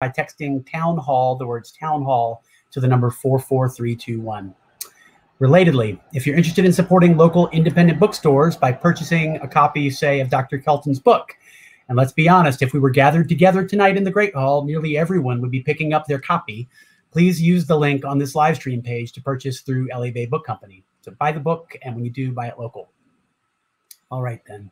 by texting town hall, the words town hall, to the number 44321. Relatedly, if you're interested in supporting local independent bookstores by purchasing a copy, say, of Dr. Kelton's book, and let's be honest, if we were gathered together tonight in the Great Hall, nearly everyone would be picking up their copy. Please use the link on this live stream page to purchase through Elliott Bay Book Company. So buy the book, and when you do, buy it local. All right, then.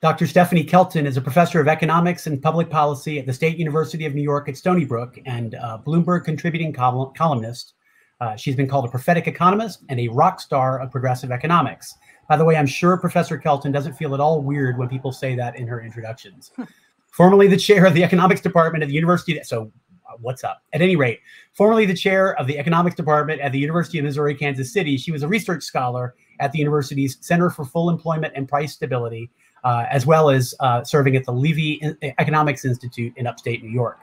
Dr. Stephanie Kelton is a professor of economics and public policy at the State University of New York at Stony Brook and Bloomberg contributing col- columnist. Uh, she's been called a prophetic economist and a rock star of progressive economics. By the way, I'm sure Professor Kelton doesn't feel at all weird when people say that in her introductions. formerly the chair of the economics department at the University. So, uh, what's up? At any rate, formerly the chair of the economics department at the University of Missouri Kansas City, she was a research scholar at the university's Center for Full Employment and Price Stability, uh, as well as uh, serving at the Levy Economics Institute in upstate New York.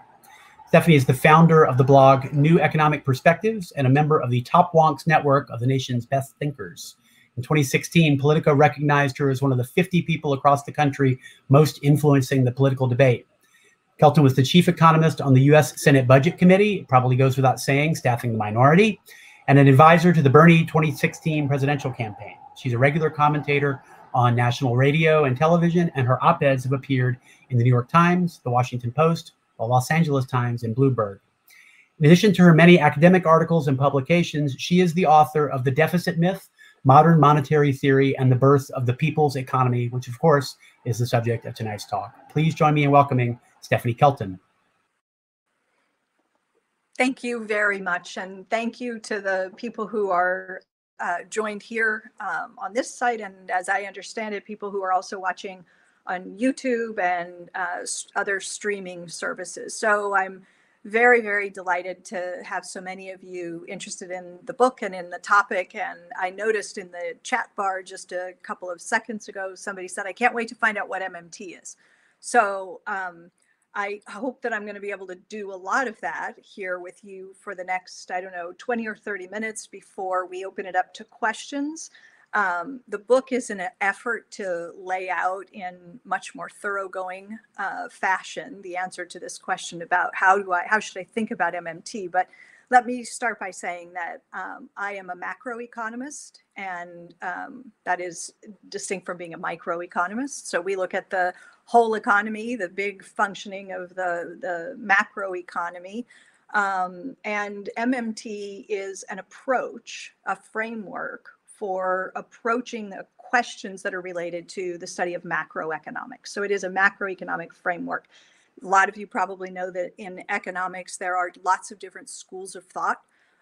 Stephanie is the founder of the blog New Economic Perspectives and a member of the Top Wonks network of the nation's best thinkers. In 2016, Politico recognized her as one of the 50 people across the country most influencing the political debate. Kelton was the chief economist on the U.S. Senate Budget Committee, it probably goes without saying, staffing the minority, and an advisor to the Bernie 2016 presidential campaign. She's a regular commentator on national radio and television, and her op eds have appeared in the New York Times, the Washington Post, the Los Angeles Times, and Bloomberg. In addition to her many academic articles and publications, she is the author of The Deficit Myth Modern Monetary Theory and the Birth of the People's Economy, which, of course, is the subject of tonight's talk. Please join me in welcoming Stephanie Kelton. Thank you very much. And thank you to the people who are uh, joined here um, on this site. And as I understand it, people who are also watching on YouTube and uh, other streaming services. So I'm very, very delighted to have so many of you interested in the book and in the topic. And I noticed in the chat bar just a couple of seconds ago, somebody said, I can't wait to find out what MMT is. So um, I hope that I'm going to be able to do a lot of that here with you for the next, I don't know, 20 or 30 minutes before we open it up to questions. Um, the book is an effort to lay out in much more thoroughgoing uh, fashion the answer to this question about how do I how should I think about MMT. But let me start by saying that um, I am a macroeconomist, and um, that is distinct from being a microeconomist. So we look at the whole economy, the big functioning of the the macro economy. Um, and MMT is an approach, a framework for approaching the questions that are related to the study of macroeconomics. So it is a macroeconomic framework. A lot of you probably know that in economics, there are lots of different schools of thought.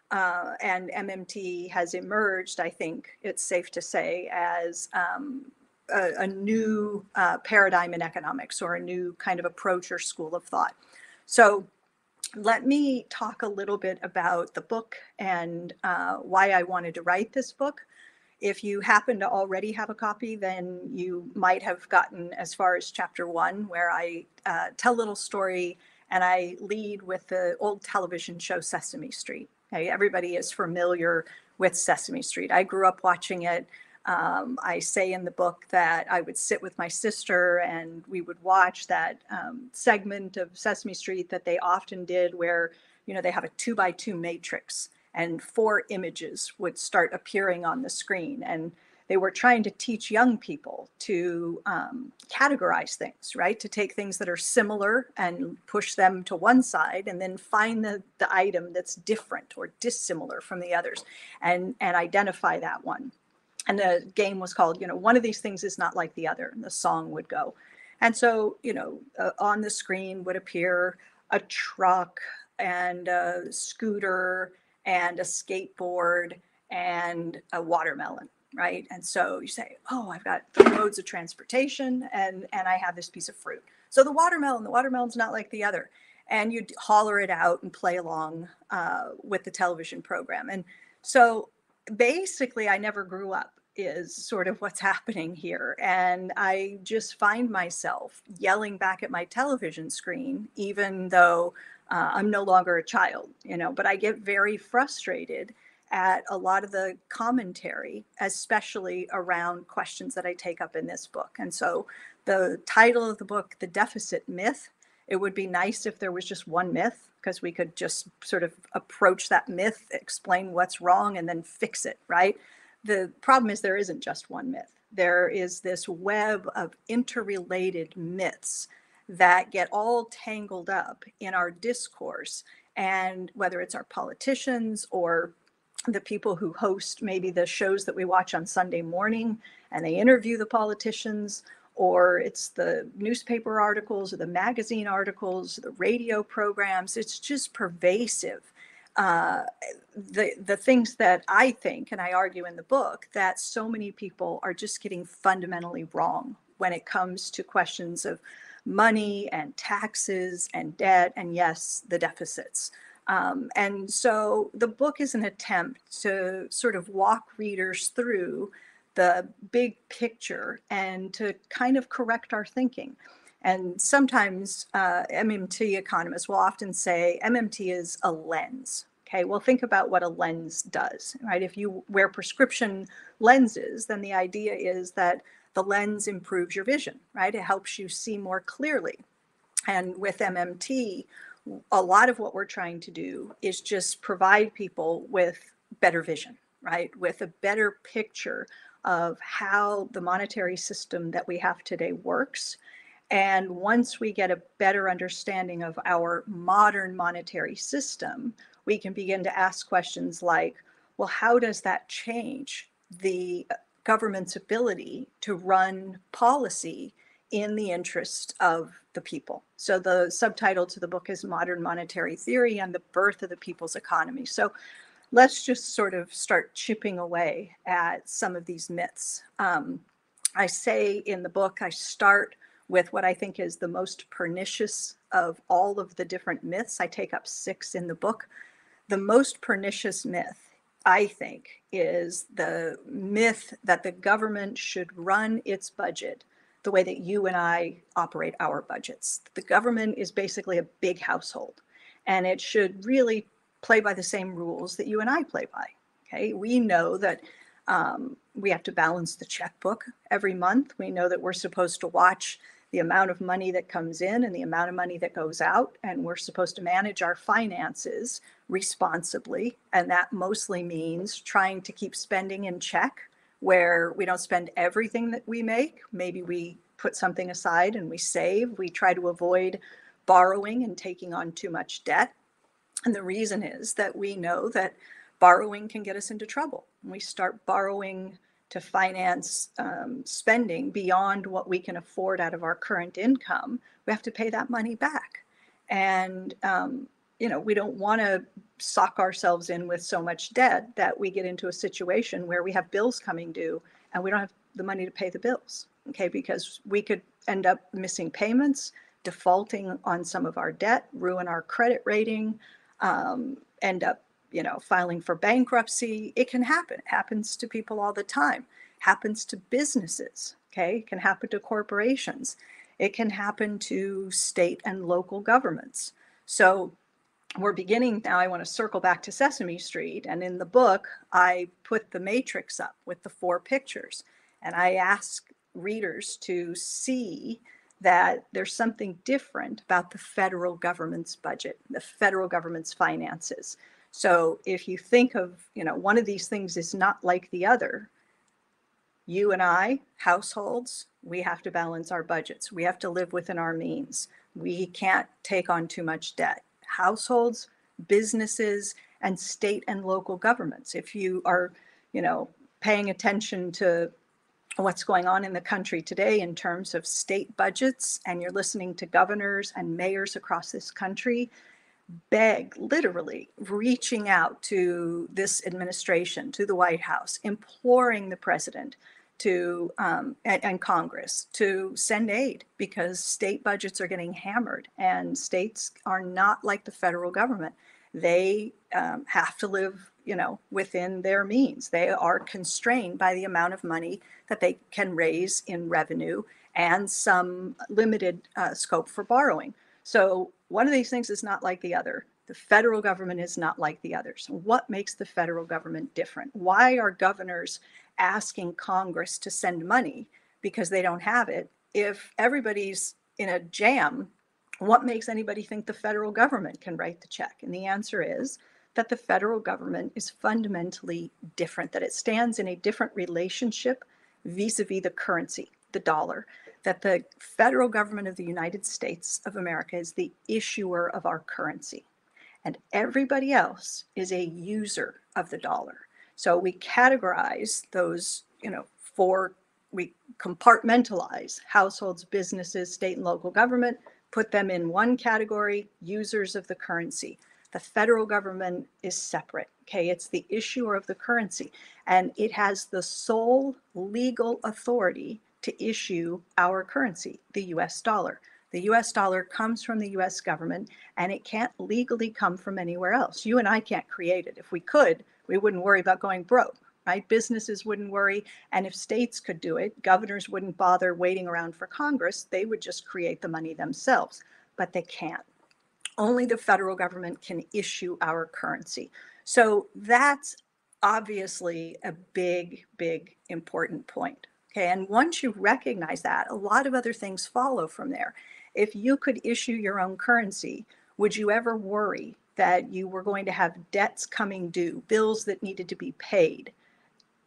Uh, and MMT has emerged, I think it's safe to say, as um, a, a, new uh, paradigm in economics or a new kind of approach or school of thought. So let me talk a little bit about the book and uh, why I wanted to write this book. If you happen to already have a copy, then you might have gotten as far as chapter one, where I uh, tell a little story and I lead with the old television show Sesame Street. Everybody is familiar with Sesame Street. I grew up watching it. Um, I say in the book that I would sit with my sister and we would watch that um, segment of Sesame Street that they often did where, you know, they have a two by two matrix and four images would start appearing on the screen. And they were trying to teach young people to um, categorize things, right? To take things that are similar and push them to one side and then find the, the item that's different or dissimilar from the others and, and identify that one. And the game was called, you know, one of these things is not like the other. And the song would go. And so, you know, uh, on the screen would appear a truck and a scooter and a skateboard and a watermelon right and so you say oh i've got three modes of transportation and and i have this piece of fruit so the watermelon the watermelon's not like the other and you'd holler it out and play along uh, with the television program and so basically i never grew up is sort of what's happening here and i just find myself yelling back at my television screen even though uh, I'm no longer a child, you know, but I get very frustrated at a lot of the commentary, especially around questions that I take up in this book. And so the title of the book, The Deficit Myth, It would be nice if there was just one myth because we could just sort of approach that myth, explain what's wrong, and then fix it, right? The problem is there isn't just one myth. There is this web of interrelated myths that get all tangled up in our discourse. And whether it's our politicians or the people who host maybe the shows that we watch on Sunday morning and they interview the politicians, or it's the newspaper articles or the magazine articles, the radio programs. It's just pervasive. Uh, the the things that I think, and I argue in the book, that so many people are just getting fundamentally wrong when it comes to questions of money and taxes and debt, and yes, the deficits. Um, and so the book is an attempt to sort of walk readers through the big picture and to kind of correct our thinking. And sometimes uh, MMT economists will often say MMT is a lens. Okay, well, think about what a lens does, right? If you wear prescription lenses, then the idea is that the lens improves your vision, right? It helps you see more clearly. And with MMT, a lot of what we're trying to do is just provide people with better vision, right? With a better picture of how the monetary system that we have today works. And once we get a better understanding of our modern monetary system, we can begin to ask questions like, well, how does that change the government's ability to run policy in the interest of the people? So the subtitle to the book is Modern Monetary Theory and the Birth of the People's Economy. So let's just sort of start chipping away at some of these myths. Um, I say in the book, I start with what I think is the most pernicious of all of the different myths. I take up six in the book. The most pernicious myth, I think, is the myth that the government should run its budget the way that you and I operate our budgets. The government is basically a big household, and it should really play by the same rules that you and I play by. Okay, we know that um, we have to balance the checkbook every month. We know that we're supposed to watch the amount of money that comes in and the amount of money that goes out, and we're supposed to manage our finances responsibly. And that mostly means trying to keep spending in check where we don't spend everything that we make. Maybe we put something aside and we save. We try to avoid borrowing and taking on too much debt. And the reason is that we know that borrowing can get us into trouble. We start borrowing to finance um, spending beyond what we can afford out of our current income, we have to pay that money back. And, um, you know, we don't want to sock ourselves in with so much debt that we get into a situation where we have bills coming due and we don't have the money to pay the bills. Okay, because we could end up missing payments, defaulting on some of our debt, ruin our credit rating, um, end up, you know, filing for bankruptcy. It can happen. It happens to people all the time. Happens to businesses. Okay, it can happen to corporations. It can happen to state and local governments. So we're beginning now. I want to circle back to Sesame Street. And in the book, I put the matrix up with the four pictures. And I ask readers to see that there's something different about the federal government's budget, the federal government's finances. So if you think of, you know, one of these things is not like the other, you and I, households, we have to balance our budgets. We have to live within our means. We can't take on too much debt. Households, businesses, and state and local governments. If you are, you know, paying attention to what's going on in the country today in terms of state budgets, and you're listening to governors and mayors across this country beg, literally reaching out to this administration, to the White House, imploring the president to um, and, and, Congress to send aid because state budgets are getting hammered, and states are not like the federal government. They um, have to live you know, within their means. They are constrained by the amount of money that they can raise in revenue and some limited uh, scope for borrowing. So one of these things is not like the other. The federal government is not like the others. What makes the federal government different? Why are governors asking Congress to send money because they don't have it? If everybody's in a jam What makes anybody think the federal government can write the check? And the answer is that the federal government is fundamentally different, that it stands in a different relationship vis a vis the currency, the dollar, that the federal government of the United States of America is the issuer of our currency. And everybody else is a user of the dollar. So we categorize those, you know, four, we compartmentalize households, businesses, state and local government, put them in one category, users of the currency. The federal government is separate. Okay, it's the issuer of the currency, and it has the sole legal authority to issue our currency, the US dollar. The US dollar comes from the US government and it can't legally come from anywhere else. You and I can't create it. If we could, we wouldn't worry about going broke, right? Businesses wouldn't worry. And if states could do it, governors wouldn't bother waiting around for Congress. They would just create the money themselves, but they can't. Only the federal government can issue our currency. So that's obviously a big, big, important point. Okay. And once you recognize that, a lot of other things follow from there. If you could issue your own currency, would you ever worry that you were going to have debts coming due, bills that needed to be paid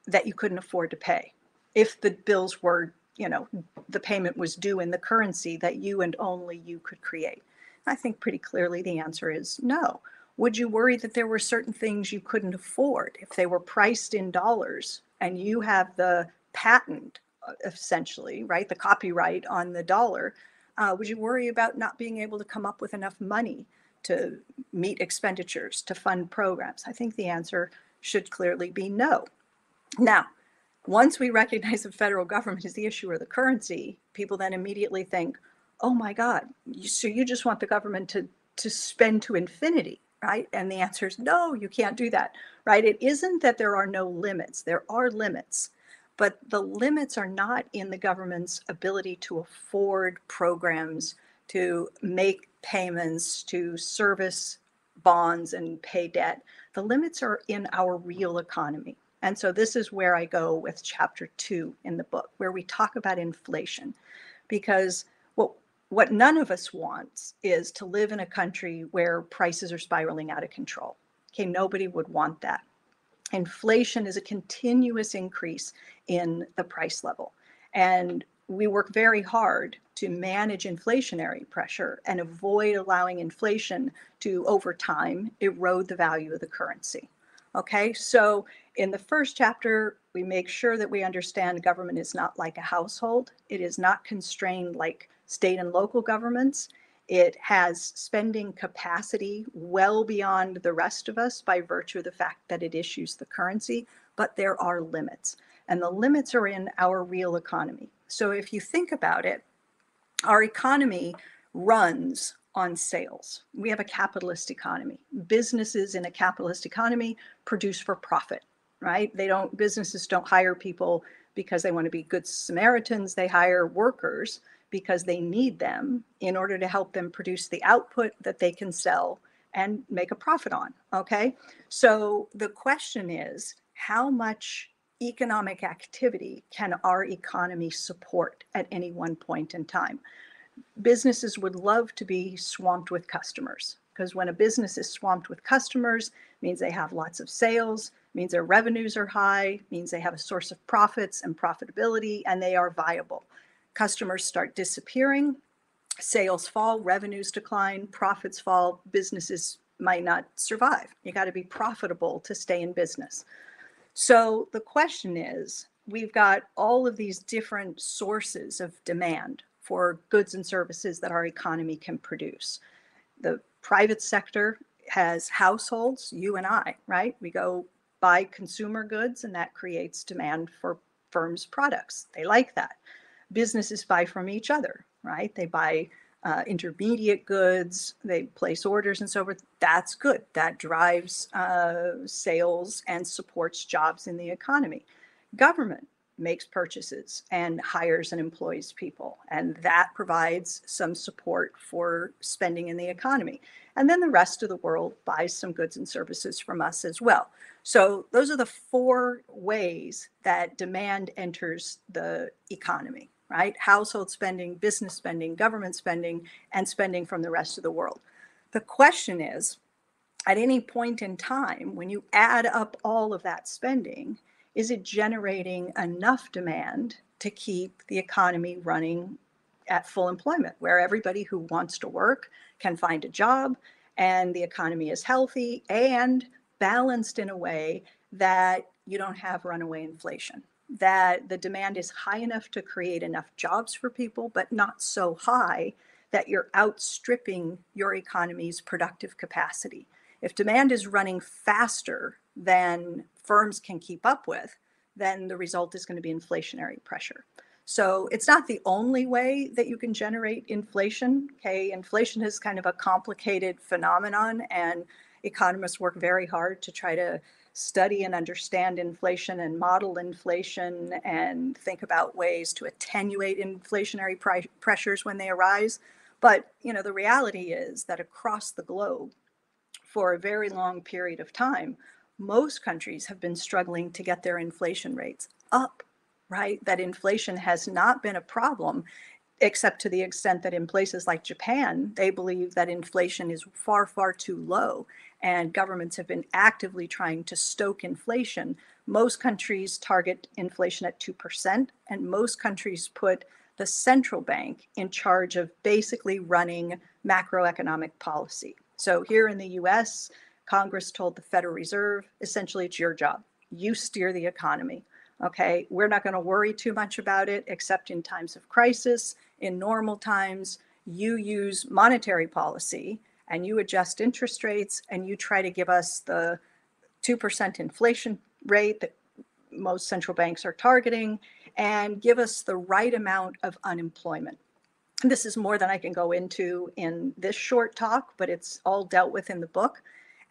that you couldn't afford to pay? If the bills were, you know, the payment was due in the currency that you and only you could create. I think pretty clearly the answer is no. Would you worry that there were certain things you couldn't afford if they were priced in dollars and you have the patent uh, essentially, right? The copyright on the dollar. Uh, would you worry about not being able to come up with enough money to meet expenditures, to fund programs? I think the answer should clearly be no. Now, once we recognize the federal government is the issuer of the currency, people then immediately think, oh my God, so you just want the government to, to spend to infinity, right? And the answer is no, you can't do that, right? It isn't that there are no limits, there are limits, but the limits are not in the government's ability to afford programs, to make payments, to service bonds and pay debt. The limits are in our real economy. And so this is where I go with chapter two in the book, where we talk about inflation, because what what none of us wants is to live in a country where prices are spiraling out of control. Okay, nobody would want that. Inflation is a continuous increase in the price level. And we work very hard to manage inflationary pressure and avoid allowing inflation to, over time, erode the value of the currency. Okay, so in the first chapter, we make sure that we understand government is not like a household. It is not constrained like state and local governments. It has spending capacity well beyond the rest of us by virtue of the fact that it issues the currency, but there are limits. And the limits are in our real economy. So if you think about it, our economy runs on sales. We have a capitalist economy. Businesses in a capitalist economy produce for profit, right? They don't, businesses don't hire people because they want to be good Samaritans. They hire workers because they need them in order to help them produce the output that they can sell and make a profit on. Okay. So the question is how much economic activity can our economy support at any one point in time? businesses would love to be swamped with customers because when a business is swamped with customers means they have lots of sales means their revenues are high means they have a source of profits and profitability and they are viable customers start disappearing sales fall revenues decline profits fall businesses might not survive you got to be profitable to stay in business so the question is we've got all of these different sources of demand for goods and services that our economy can produce. The private sector has households, you and I, right? We go buy consumer goods and that creates demand for firms' products. They like that. Businesses buy from each other, right? They buy uh, intermediate goods, they place orders and so forth. That's good. That drives uh, sales and supports jobs in the economy. Government makes purchases and hires and employs people. And that provides some support for spending in the economy. And then the rest of the world buys some goods and services from us as well. So those are the four ways that demand enters the economy. Right? Household spending, business spending, government spending, and spending from the rest of the world. The question is at any point in time, when you add up all of that spending, is it generating enough demand to keep the economy running at full employment, where everybody who wants to work can find a job and the economy is healthy and balanced in a way that you don't have runaway inflation? That the demand is high enough to create enough jobs for people, but not so high that you're outstripping your economy's productive capacity. If demand is running faster than firms can keep up with, then the result is going to be inflationary pressure. So it's not the only way that you can generate inflation. Okay, inflation is kind of a complicated phenomenon, and economists work very hard to try to study and understand inflation and model inflation and think about ways to attenuate inflationary pressures when they arise. But you know, the reality is that across the globe, for a very long period of time, most countries have been struggling to get their inflation rates up, right? That inflation has not been a problem except to the extent that in places like Japan, they believe that inflation is far, far too low, and governments have been actively trying to stoke inflation. Most countries target inflation at 2%, and most countries put the central bank in charge of basically running macroeconomic policy. So here in the US, Congress told the Federal Reserve essentially, it's your job. You steer the economy. Okay, we're not going to worry too much about it except in times of crisis. In normal times, you use monetary policy and you adjust interest rates and you try to give us the 2% inflation rate that most central banks are targeting and give us the right amount of unemployment. This is more than I can go into in this short talk, but it's all dealt with in the book.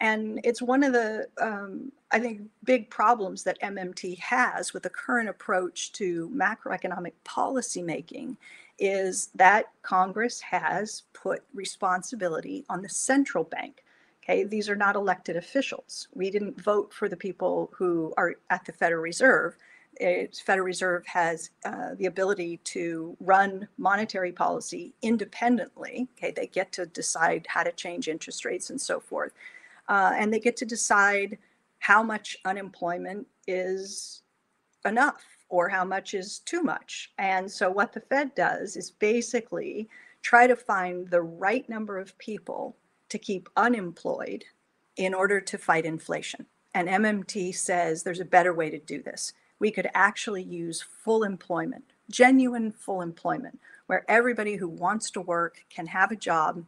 And it's one of the, um, I think, big problems that MMT has with the current approach to macroeconomic policy making is that Congress has put responsibility on the central bank. Okay, these are not elected officials. We didn't vote for the people who are at the Federal Reserve. It's Federal Reserve has uh, the ability to run monetary policy independently. Okay, they get to decide how to change interest rates and so forth uh, and they get to decide how much unemployment is enough or how much is too much. And so, what the Fed does is basically try to find the right number of people to keep unemployed in order to fight inflation. And MMT says there's a better way to do this. We could actually use full employment, genuine full employment, where everybody who wants to work can have a job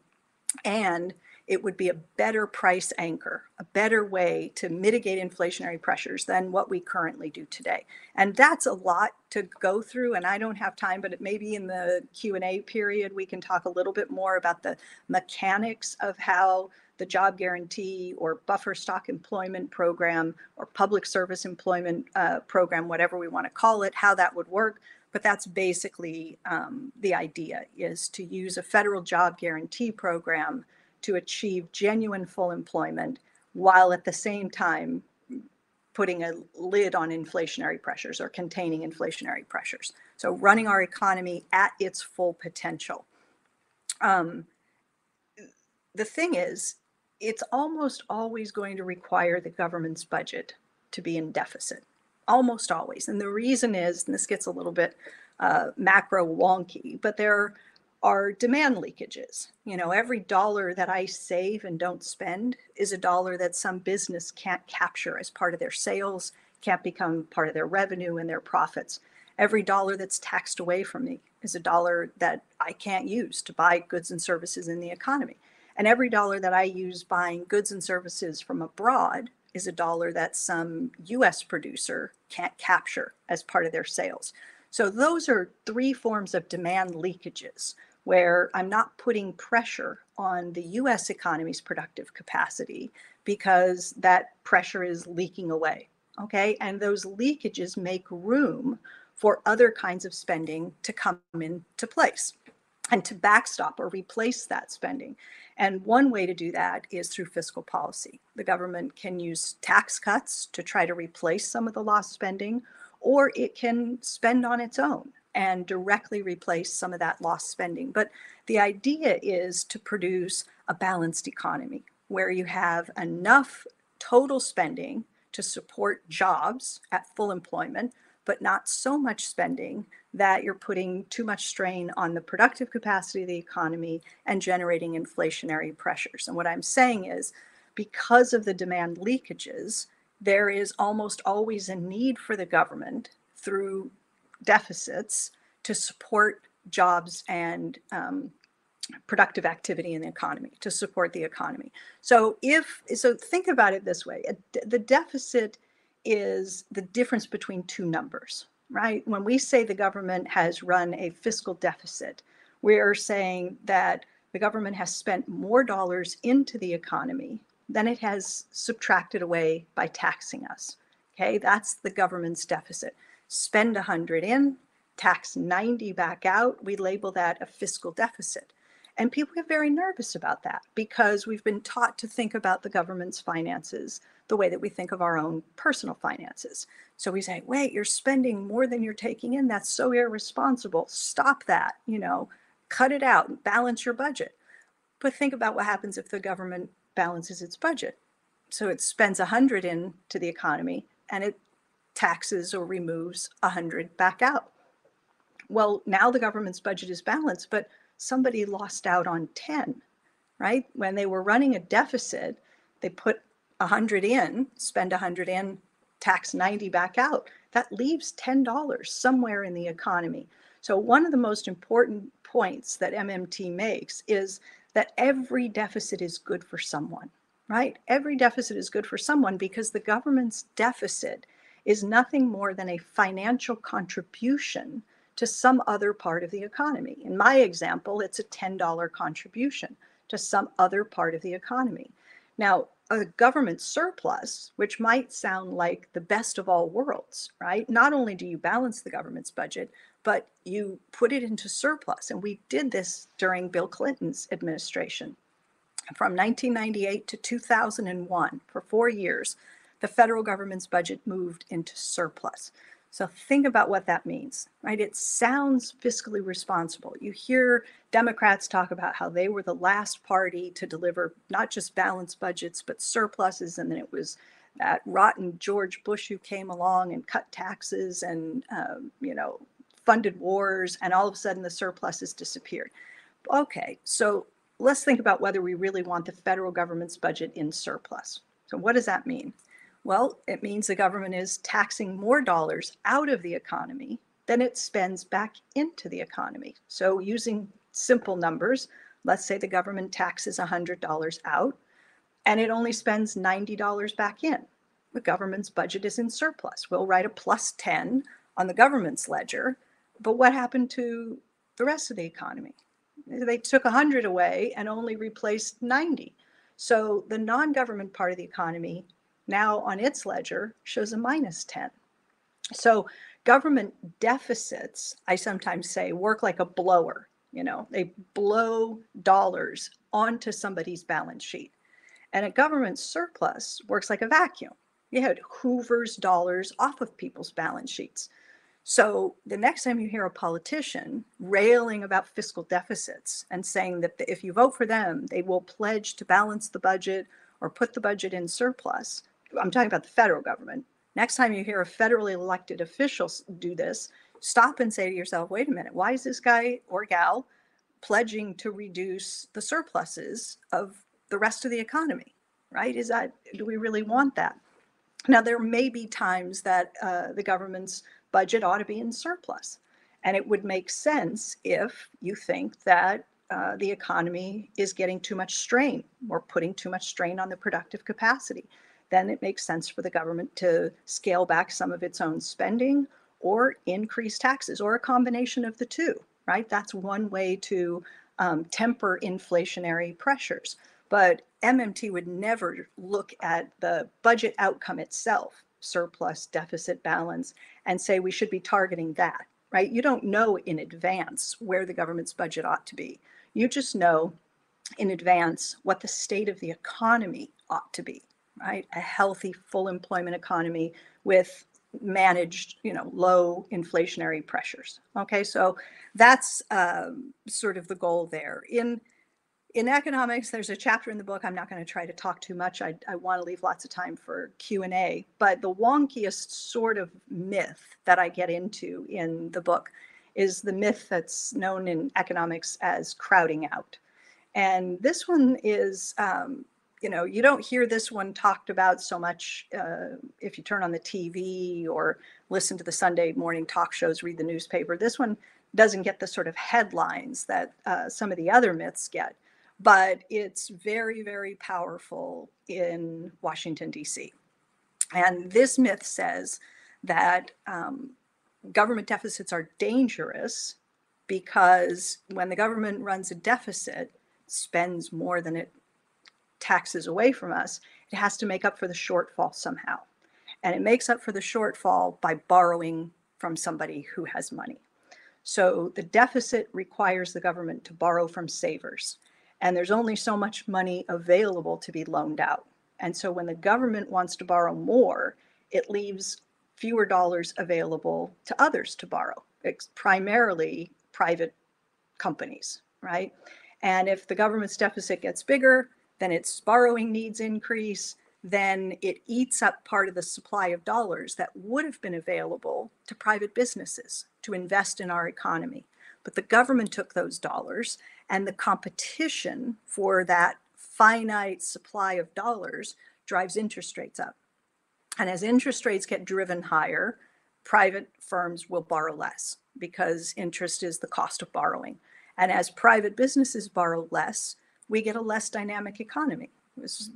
and it would be a better price anchor, a better way to mitigate inflationary pressures than what we currently do today. And that's a lot to go through and I don't have time but maybe in the Q&A period we can talk a little bit more about the mechanics of how the job guarantee or buffer stock employment program or public service employment uh, program, whatever we want to call it, how that would work. But that's basically um, the idea is to use a federal job guarantee program to achieve genuine full employment while at the same time putting a lid on inflationary pressures or containing inflationary pressures. So running our economy at its full potential. Um, the thing is, it's almost always going to require the government's budget to be in deficit, almost always. And the reason is, and this gets a little bit uh, macro wonky, but there are demand leakages. You know, every dollar that I save and don't spend is a dollar that some business can't capture as part of their sales, can't become part of their revenue and their profits. Every dollar that's taxed away from me is a dollar that I can't use to buy goods and services in the economy. And every dollar that I use buying goods and services from abroad is a dollar that some US producer can't capture as part of their sales. So those are three forms of demand leakages where I'm not putting pressure on the US economy's productive capacity because that pressure is leaking away. Okay. And those leakages make room for other kinds of spending to come into place and to backstop or replace that spending. And one way to do that is through fiscal policy. The government can use tax cuts to try to replace some of the lost spending, or it can spend on its own and directly replace some of that lost spending. But the idea is to produce a balanced economy where you have enough total spending to support jobs at full employment, but not so much spending that you're putting too much strain on the productive capacity of the economy and generating inflationary pressures. And what I'm saying is, because of the demand leakages, there is almost always a need for the government through deficits to support jobs and um, productive activity in the economy to support the economy so if so think about it this way the deficit is the difference between two numbers right when we say the government has run a fiscal deficit we're saying that the government has spent more dollars into the economy than it has subtracted away by taxing us. Okay, that's the government's deficit. Spend 100 in, tax 90 back out. We label that a fiscal deficit. And people get very nervous about that because we've been taught to think about the government's finances the way that we think of our own personal finances. So we say, wait, you're spending more than you're taking in. That's so irresponsible. Stop that. You know, cut it out, balance your budget. But think about what happens if the government balances its budget. So it spends 100 into the economy and it taxes or removes 100 back out. Well, now the government's budget is balanced, but somebody lost out on 10, right? When they were running a deficit, they put 100 in, spend 100 in, tax 90 back out. That leaves $10 somewhere in the economy. So, one of the most important points that MMT makes is that every deficit is good for someone, right? Every deficit is good for someone because the government's deficit is nothing more than a financial contribution to some other part of the economy. In my example, it's a $10 contribution to some other part of the economy. Now, a government surplus, which might sound like the best of all worlds, right? Not only do you balance the government's budget, but you put it into surplus. And we did this during Bill Clinton's administration. From 1998 to 2001, for four years, the federal government's budget moved into surplus. So think about what that means, right? It sounds fiscally responsible. You hear Democrats talk about how they were the last party to deliver not just balanced budgets, but surpluses. And then it was that rotten George Bush who came along and cut taxes and, um, you know, funded wars. And all of a sudden the surpluses disappeared. Okay, so let's think about whether we really want the federal government's budget in surplus. So, what does that mean? Well, it means the government is taxing more dollars out of the economy than it spends back into the economy. So, using simple numbers, let's say the government taxes $100 out and it only spends $90 back in. The government's budget is in surplus. We'll write a plus 10 on the government's ledger, but what happened to the rest of the economy? They took 100 away and only replaced 90. So the non government part of the economy now on its ledger shows a minus 10. So government deficits, I sometimes say, work like a blower. You know, they blow dollars onto somebody's balance sheet. And a government surplus works like a vacuum. You It hoovers dollars off of people's balance sheets. So the next time you hear a politician railing about fiscal deficits and saying that if you vote for them, they will pledge to balance the budget or put the budget in surplus, I'm talking about the federal government. Next time you hear a federally elected official do this, stop and say to yourself, wait a minute, why is this guy or gal pledging to reduce the surpluses of the rest of the economy? Right? Is that, do we really want that? Now, there may be times that uh, the government's budget ought to be in surplus. And it would make sense if you think that uh, the economy is getting too much strain or putting too much strain on the productive capacity then it makes sense for the government to scale back some of its own spending or increase taxes or a combination of the two, right? That's one way to um, temper inflationary pressures. But MMT would never look at the budget outcome itself, surplus, deficit, balance, and say we should be targeting that, right? You don't know in advance where the government's budget ought to be. You just know in advance what the state of the economy ought to be right? A healthy, full employment economy with managed, you know, low inflationary pressures. Okay, so that's um, sort of the goal there. In in economics, there's a chapter in the book. I'm not going to try to talk too much. I, I want to leave lots of time for Q and A. But the wonkiest sort of myth that I get into in the book is the myth that's known in economics as crowding out. And this one is um, you know, you don't hear this one talked about so much uh, if you turn on the TV or listen to the Sunday morning talk shows, read the newspaper. This one doesn't get the sort of headlines that uh, some of the other myths get, but it's very, very powerful in Washington, D.C. And this myth says that um, government deficits are dangerous because when the government runs a deficit, spends more than it taxes away from us, it has to make up for the shortfall somehow. And it makes up for the shortfall by borrowing from somebody who has money. So the deficit requires the government to borrow from savers. And there's only so much money available to be loaned out. And so when the government wants to borrow more, it leaves fewer dollars available to others to borrow, it's primarily private companies, right? And if the government's deficit gets bigger, then its borrowing needs increase, then it eats up part of the supply of dollars that would have been available to private businesses to invest in our economy. But the government took those dollars, and the competition for that finite supply of dollars drives interest rates up. And as interest rates get driven higher, private firms will borrow less because interest is the cost of borrowing. And as private businesses borrow less, we get a less dynamic economy.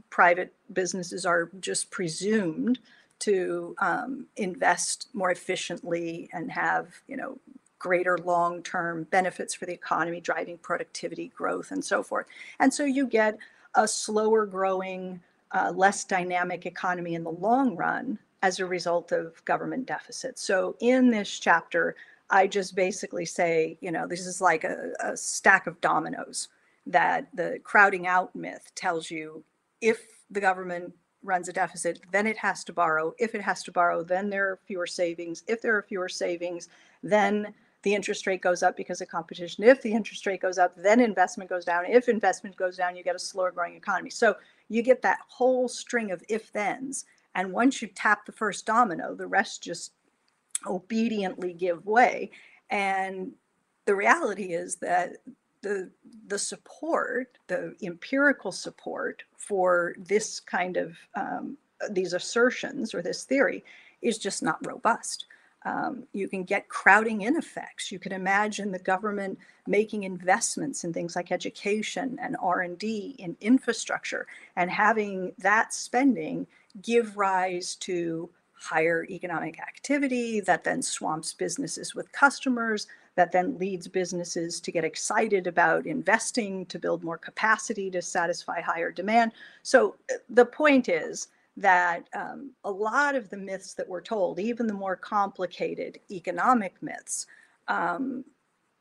private businesses are just presumed to um, invest more efficiently and have, you know, greater long-term benefits for the economy, driving productivity, growth, and so forth. And so you get a slower growing, uh, less dynamic economy in the long run as a result of government deficits. So in this chapter, I just basically say, you know, this is like a, a stack of dominoes that the crowding out myth tells you if the government runs a deficit, then it has to borrow. If it has to borrow, then there are fewer savings. If there are fewer savings, then the interest rate goes up because of competition. If the interest rate goes up, then investment goes down. If investment goes down, you get a slower growing economy. So you get that whole string of if thens. And once you tap the first domino, the rest just obediently give way. And the reality is that the the support, the empirical support for this kind of um, these assertions or this theory is just not robust. Um, you can get crowding in effects. You can imagine the government making investments in things like education and R&D in infrastructure and having that spending give rise to higher economic activity that then swamps businesses with customers, that then leads businesses to get excited about investing to build more capacity to satisfy higher demand. So uh, the point is that um, a lot of the myths that we're told, even the more complicated economic myths, um,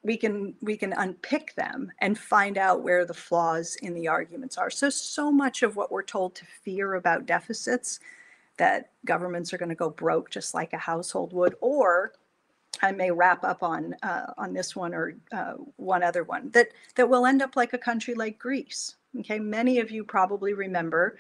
we can we can unpick them and find out where the flaws in the arguments are. So so much of what we're told to fear about deficits that governments are going to go broke just like a household would, or I may wrap up on uh, on this one or uh, one other one that that will end up like a country like Greece. Okay, many of you probably remember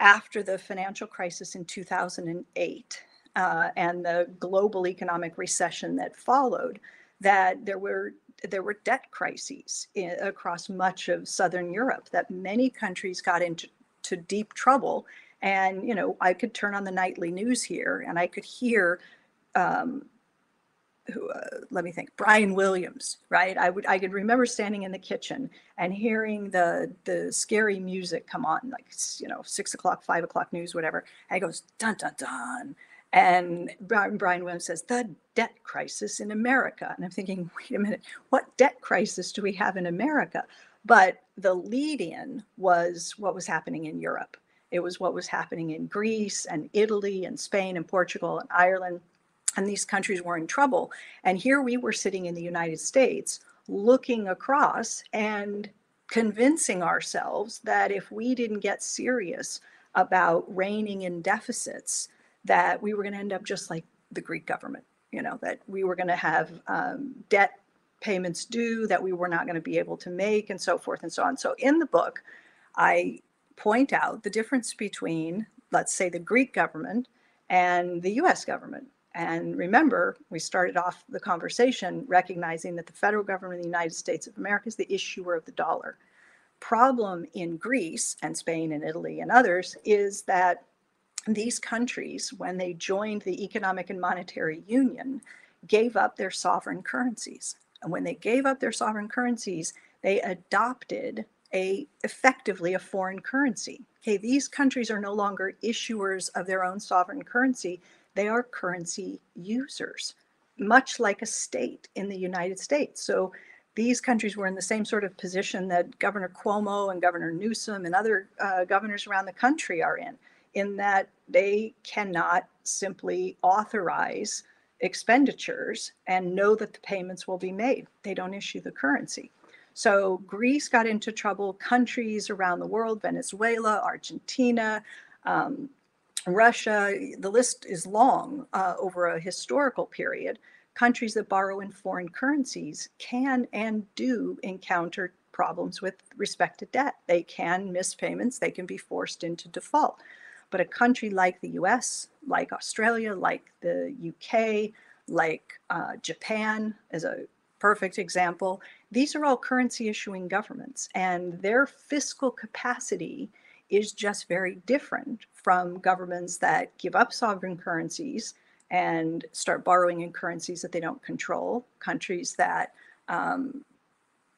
after the financial crisis in 2008 uh, and the global economic recession that followed, that there were there were debt crises in, across much of southern Europe. That many countries got into to deep trouble, and you know I could turn on the nightly news here and I could hear um, who uh, let me think brian williams right? I would i could remember standing in the kitchen and hearing the the scary music come on like you know six o'clock five o'clock news whatever. And it goes dun dun dun. And brian, brian williams says the debt crisis in america. And i'm thinking wait a minute what debt crisis do we have in america? But the lead in was what was happening in europe. It was what was happening in greece and italy and spain and portugal and ireland and these countries were in trouble. And here we were sitting in the United States looking across and convincing ourselves that if we didn't get serious about reining in deficits, that we were going to end up just like the Greek government, you know, that we were going to have um, debt payments due that we were not going to be able to make and so forth and so on. So in the book, I point out the difference between, let's say, the Greek government and the US government. And remember, we started off the conversation recognizing that the federal government of the United States of America is the issuer of the dollar. Problem in Greece and Spain and Italy and others is that these countries, when they joined the Economic and Monetary Union, gave up their sovereign currencies. And when they gave up their sovereign currencies, they adopted a effectively a foreign currency. Okay, these countries are no longer issuers of their own sovereign currency, they are currency users, much like a state in the United States. So these countries were in the same sort of position that Governor Cuomo and Governor Newsom and other uh, governors around the country are in, in that they cannot simply authorize expenditures and know that the payments will be made. They don't issue the currency. So Greece got into trouble, countries around the world, Venezuela, Argentina, um, Russia, the list is long uh, over a historical period. Countries that borrow in foreign currencies can and do encounter problems with respect to debt. They can miss payments, they can be forced into default. But a country like the US, like Australia, like the UK, like uh, Japan, is a perfect example, these are all currency issuing governments, and their fiscal capacity is just very different from governments that give up sovereign currencies and start borrowing in currencies that they don't control, countries that, um,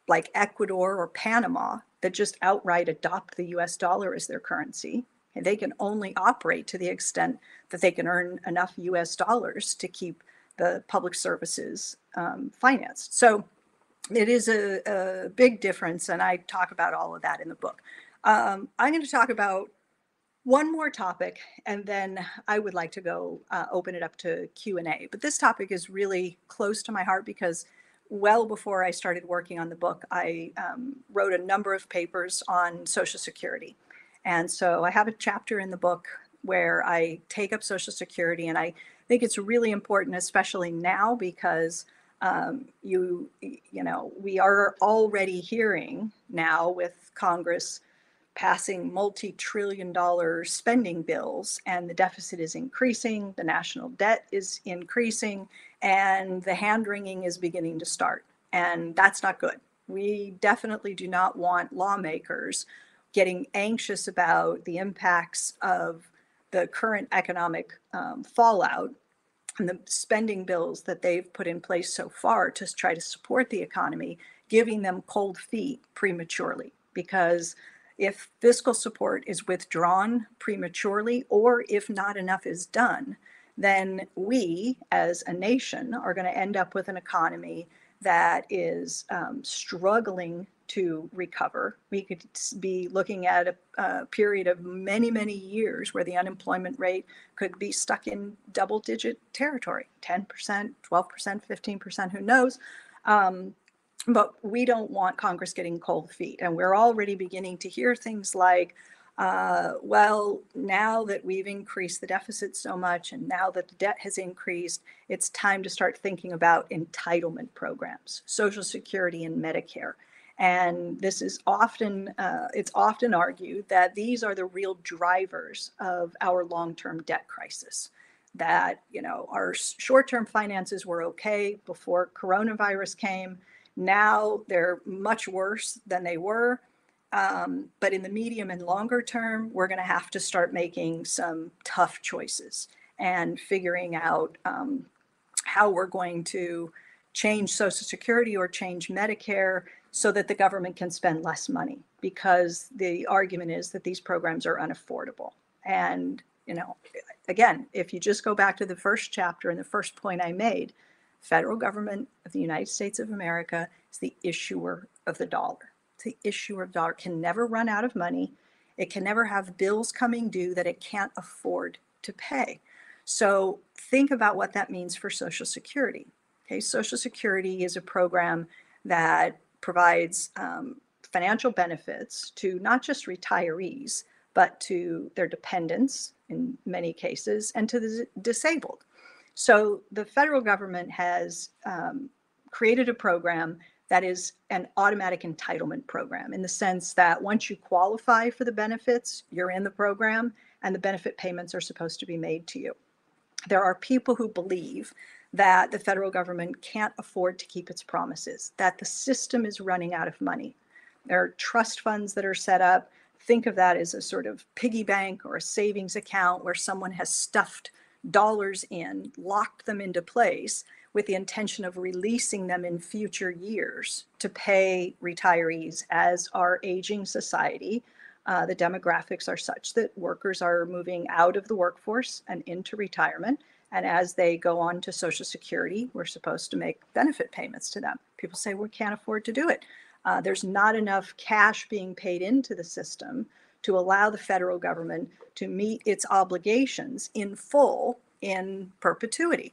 like Ecuador or Panama, that just outright adopt the US dollar as their currency. And they can only operate to the extent that they can earn enough US dollars to keep the public services um, financed. So it is a, a, big difference, and I talk about all of that in the book. Um, I'm going to talk about one more topic, and then I would like to go uh, open it up to Q and A. But this topic is really close to my heart because well before I started working on the book, I um, wrote a number of papers on Social Security, and so I have a chapter in the book where I take up Social Security, and I think it's really important, especially now because um, you you know we are already hearing now with Congress passing multi-trillion dollar spending bills and the deficit is increasing the national debt is increasing and the hand wringing is beginning to start and that's not good we definitely do not want lawmakers getting anxious about the impacts of the current economic um, fallout and the spending bills that they've put in place so far to try to support the economy, giving them cold feet prematurely. Because if fiscal support is withdrawn prematurely, or if not enough is done, then we as a nation are going to end up with an economy that is um, struggling to recover. We could be looking at a, a, period of many, many years where the unemployment rate could be stuck in double digit territory 10%, 12%, 15%, who knows. Um, but we don't want Congress getting cold feet. And we're already beginning to hear things like, uh, well, now that we've increased the deficit so much and now that the debt has increased, it's time to start thinking about entitlement programs, Social Security and Medicare. And this is often, uh, it's often argued that these are the real drivers of our long-term debt crisis. That, you know, our short-term finances were okay before coronavirus came. Now they're much worse than they were. Um, but in the medium and longer term, we're going to have to start making some tough choices and figuring out um, how we're going to change Social Security or change Medicare so that the government can spend less money because the argument is that these programs are unaffordable. And, you know, again, if you just go back to the first chapter and the first point I made, federal government of the United States of America is the issuer of the dollar. The issuer of dollar can never run out of money. It can never have bills coming due that it can't afford to pay. So think about what that means for Social Security. Okay, Social Security is a program that provides um, financial benefits to not just retirees, but to their dependents in many cases and to the disabled. So the federal government has um, created a program that is an automatic entitlement program in the sense that once you qualify for the benefits, you're in the program and the benefit payments are supposed to be made to you. There are people who believe that the federal government can't afford to keep its promises, that the system is running out of money. There are trust funds that are set up. Think of that as a sort of piggy bank or a savings account where someone has stuffed dollars in, locked them into place with the intention of releasing them in future years to pay retirees as our aging society. Uh, the demographics are such that workers are moving out of the workforce and into retirement. And as they go on to Social Security, we're supposed to make benefit payments to them. People say we can't afford to do it. Uh, there's not enough cash being paid into the system to allow the federal government to meet its obligations in full in perpetuity.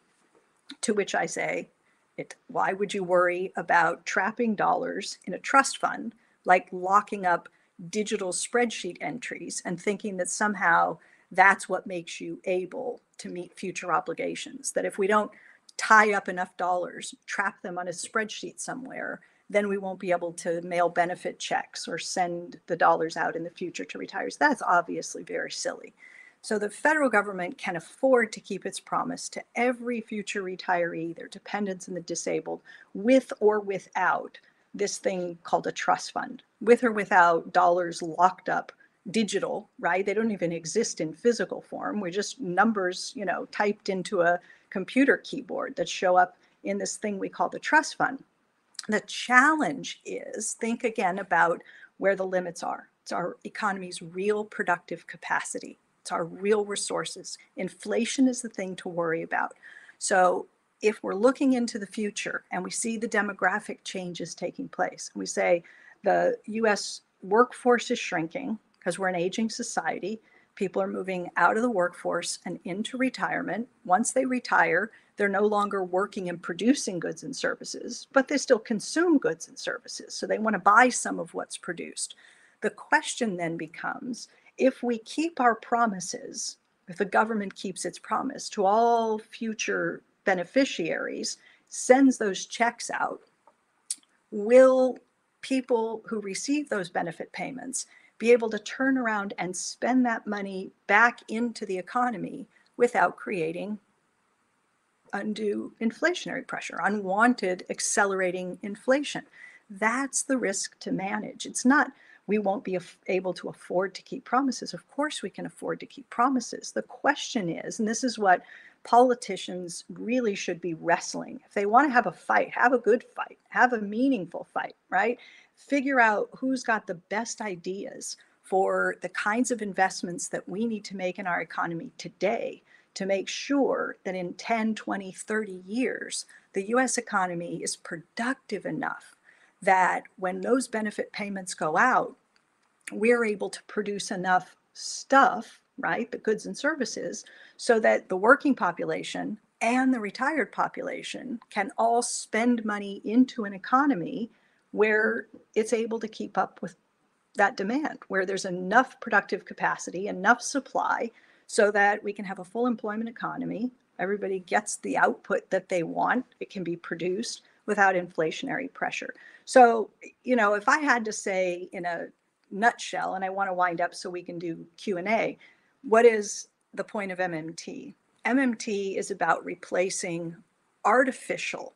To which I say, it, why would you worry about trapping dollars in a trust fund like locking up digital spreadsheet entries and thinking that somehow that's what makes you able to meet future obligations? That if we don't tie up enough dollars, trap them on a spreadsheet somewhere, then we won't be able to mail benefit checks or send the dollars out in the future to retirees. That's obviously very silly. So the federal government can afford to keep its promise to every future retiree, their dependents and the disabled, with or without this thing called a trust fund, with or without dollars locked up digital, right? They don't even exist in physical form. We're just numbers, you know, typed into a computer keyboard that show up in this thing we call the trust fund. The challenge is think again about where the limits are. It's our economy's real productive capacity. It's our real resources. Inflation is the thing to worry about. So if we're looking into the future and we see the demographic changes taking place, and we say the US workforce is shrinking because we're an aging society. People are moving out of the workforce and into retirement. Once they retire, they're no longer working and producing goods and services, but they still consume goods and services. So they want to buy some of what's produced. The question then becomes if we keep our promises, if the government keeps its promise to all future beneficiaries, sends those checks out, will people who receive those benefit payments be able to turn around and spend that money back into the economy without creating undue inflationary pressure, unwanted accelerating inflation. That's the risk to manage. It's not we won't be able to afford to keep promises. Of course, we can afford to keep promises. The question is, and this is what politicians really should be wrestling. If they want to have a fight, have a good fight, have a meaningful fight, right? Figure out who's got the best ideas for the kinds of investments that we need to make in our economy today to make sure that in 10, 20, 30 years, the US economy is productive enough that when those benefit payments go out, we're able to produce enough stuff, right, the goods and services, so that the working population and the retired population can all spend money into an economy where it's able to keep up with that demand, where there's enough productive capacity, enough supply so that we can have a full employment economy. Everybody gets the output that they want. It can be produced without inflationary pressure. So, you know, if I had to say in a nutshell, and I want to wind up so we can do Q&A, what is the point of MMT? MMT is about replacing artificial,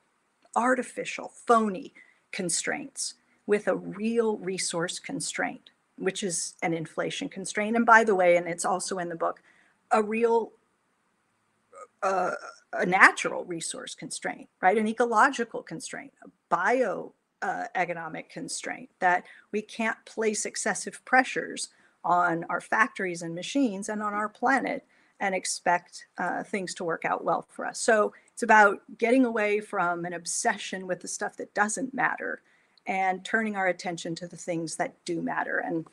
artificial, phony constraints with a real resource constraint, which is an inflation constraint. And by the way, and it's also in the book, a real uh, a natural resource constraint, right? An ecological constraint, a bio uh, economic constraint that we can't place excessive pressures on our factories and machines and on our planet and expect uh, things to work out well for us. So it's about getting away from an obsession with the stuff that doesn't matter and turning our attention to the things that do matter. And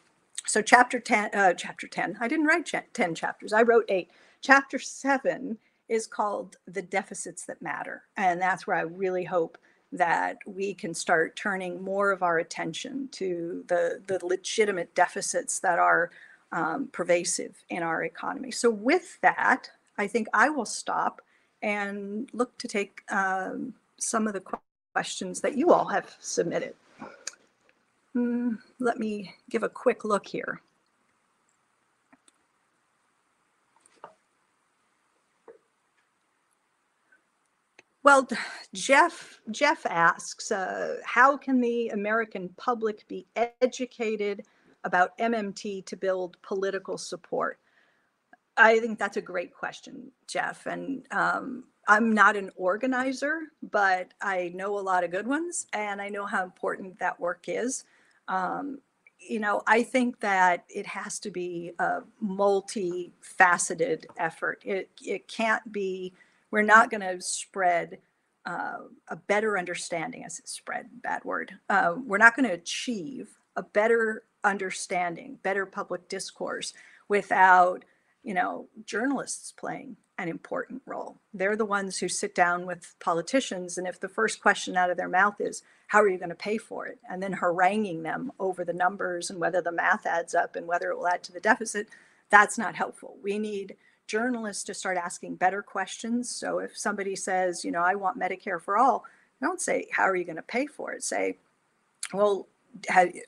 so chapter 10 uh, chapter 10 i didn't write 10 chapters i wrote eight chapter 7 is called the deficits that matter and that's where i really hope that we can start turning more of our attention to the, the legitimate deficits that are um, pervasive in our economy so with that i think i will stop and look to take um, some of the questions that you all have submitted. Mm, let me give a quick look here. Well, Jeff Jeff asks, uh, how can the American public be educated about MMT to build political support? I think that's a great question, Jeff. And um, I'm not an organizer, but I know a lot of good ones, and I know how important that work is. Um, you know, I think that it has to be a multifaceted effort. It it can't be we're not going to spread uh, a better understanding as spread bad word uh, we're not going to achieve a better understanding better public discourse without you know journalists playing an important role they're the ones who sit down with politicians and if the first question out of their mouth is how are you going to pay for it and then haranguing them over the numbers and whether the math adds up and whether it will add to the deficit that's not helpful we need journalists to start asking better questions. So if somebody says, you know, I want Medicare for all, don't say, how are you going to pay for it? Say, well,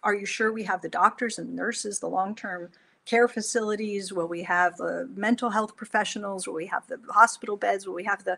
are you sure we have the doctors and nurses, the long term care facilities? Will we have the mental health professionals? Will we have the hospital beds? Will we have the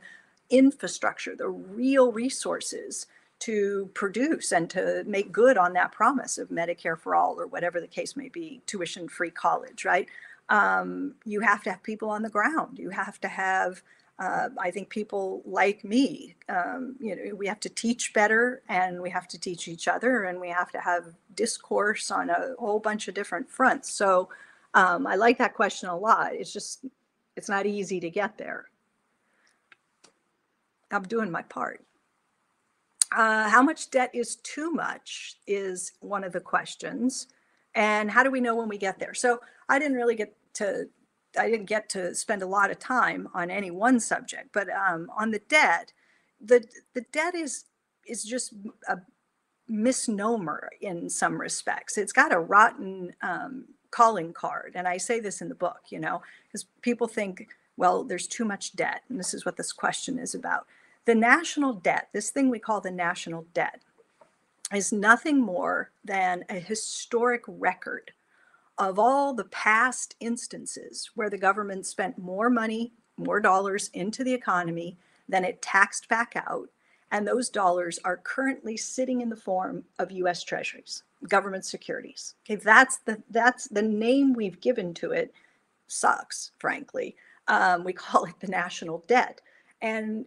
infrastructure, the real resources to produce and to make good on that promise of Medicare for all or whatever the case may be, tuition free college, right? um, you have to have people on the ground. You have to have, uh, I think, people like me. Um, you know, we have to teach better, and we have to teach each other, and we have to have discourse on a whole bunch of different fronts. So, um, I like that question a lot. It's just, it's not easy to get there. I'm doing my part. Uh, how much debt is too much is one of the questions. And how do we know when we get there? So i didn't really get to i didn't get to spend a lot of time on any one subject but um, on the debt the the debt is is just a misnomer in some respects. It's got a rotten um, calling card and i say this in the book you know because people think well there's too much debt and this is what this question is about the national debt this thing we call the national debt is nothing more than a historic record of all the past instances where the government spent more money, more dollars into the economy than it taxed back out. And those dollars are currently sitting in the form of US treasuries, government securities. Okay, that's the that's the name we've given to it. Sucks, frankly. Um, we call it the national debt. And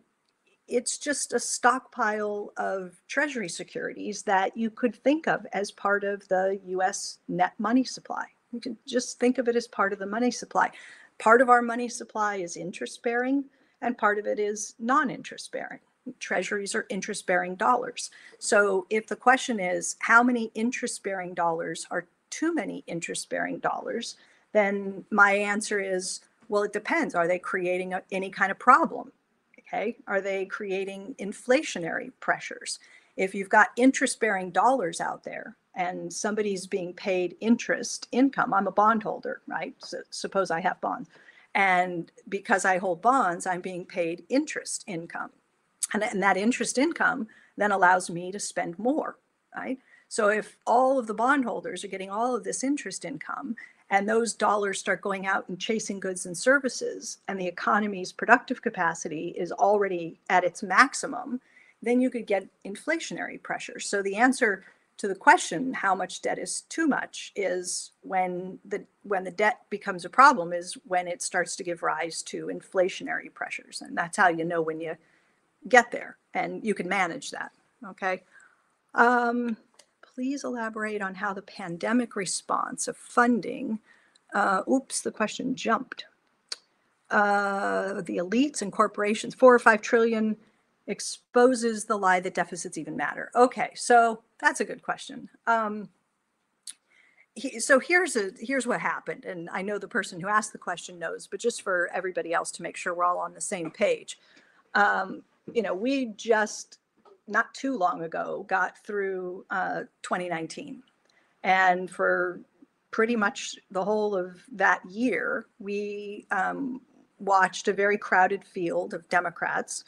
it's just a stockpile of treasury securities that you could think of as part of the US net money supply. You can just think of it as part of the money supply. Part of our money supply is interest bearing, and part of it is non interest bearing. Treasuries are interest bearing dollars. So if the question is how many interest bearing dollars are too many interest bearing dollars, then my answer is well, it depends. Are they creating a, any kind of problem? Okay. Are they creating inflationary pressures? If you've got interest bearing dollars out there and somebody's being paid interest income, I'm a bondholder, right? So suppose I have bonds. And because I hold bonds, I'm being paid interest income. And, and that interest income then allows me to spend more, right? So if all of the bondholders are getting all of this interest income and those dollars start going out and chasing goods and services and the economy's productive capacity is already at its maximum then you could get inflationary pressure. So the answer to the question how much debt is too much is when the when the debt becomes a problem is when it starts to give rise to inflationary pressures and that's how you know when you get there and you can manage that okay? Um, please elaborate on how the pandemic response of funding, uh, oops, the question jumped. Uh, the elites and corporations, four or five trillion exposes the lie that deficits even matter. Okay, so that's a good question. Um, he, so here's a here's what happened, and I know the person who asked the question knows, but just for everybody else to make sure we're all on the same page. Um, you know, we just not too long ago got through uh, 2019. And for pretty much the whole of that year, we um, watched a very crowded field of Democrats,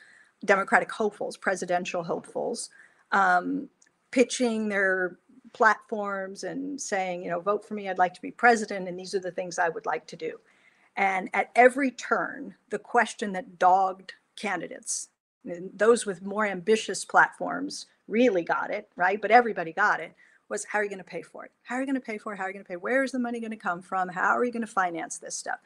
Democratic hopefuls, presidential hopefuls, um, pitching their platforms and saying, you know, vote for me, I'd like to be president, and these are the things I would like to do. And at every turn, the question that dogged candidates, those with more ambitious platforms really got it, right? But everybody got it, was how are you going to pay for it? How are you going to pay for it? How are you going to pay? Where is the money going to come from? How are you going to finance this stuff?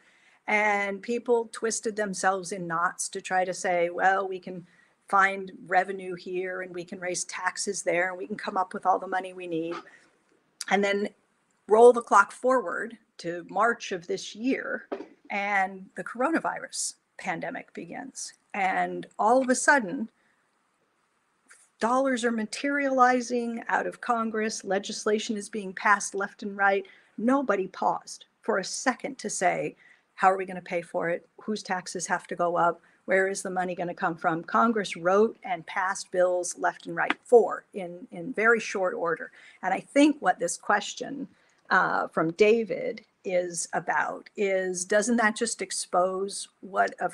And people twisted themselves in knots to try to say, well, we can find revenue here and we can raise taxes there and we can come up with all the money we need. And then roll the clock forward to March of this year and the coronavirus pandemic begins. And all of a sudden, dollars are materializing out of Congress, legislation is being passed left and right. Nobody paused for a second to say, how are we going to pay for it? Whose taxes have to go up? Where is the money going to come from? Congress wrote and passed bills left and right, four in, in very short order. And I think what this question uh, from David is about is doesn't that just expose what a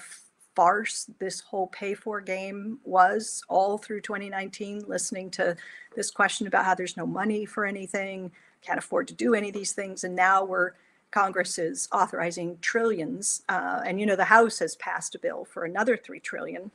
farce this whole pay for game was all through 2019, listening to this question about how there's no money for anything, can't afford to do any of these things. And now we're Congress is authorizing trillions, uh, and you know the House has passed a bill for another three trillion,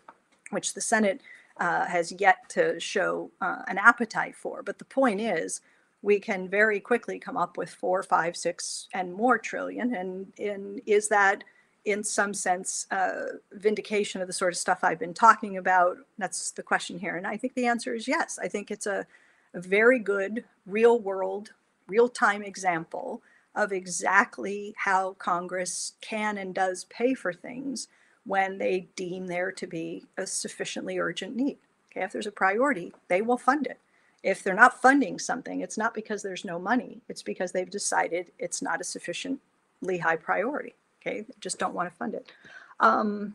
which the Senate uh, has yet to show uh, an appetite for. But the point is, we can very quickly come up with four, five, six, and more trillion. And in is that in some sense uh, vindication of the sort of stuff I've been talking about? That's the question here, and I think the answer is yes. I think it's a, a very good real world, real time example of exactly how Congress can and does pay for things when they deem there to be a sufficiently urgent need. Okay, if there's a priority, they will fund it. If they're not funding something, it's not because there's no money, it's because they've decided it's not a sufficiently high priority. Okay, they just don't want to fund it. Um,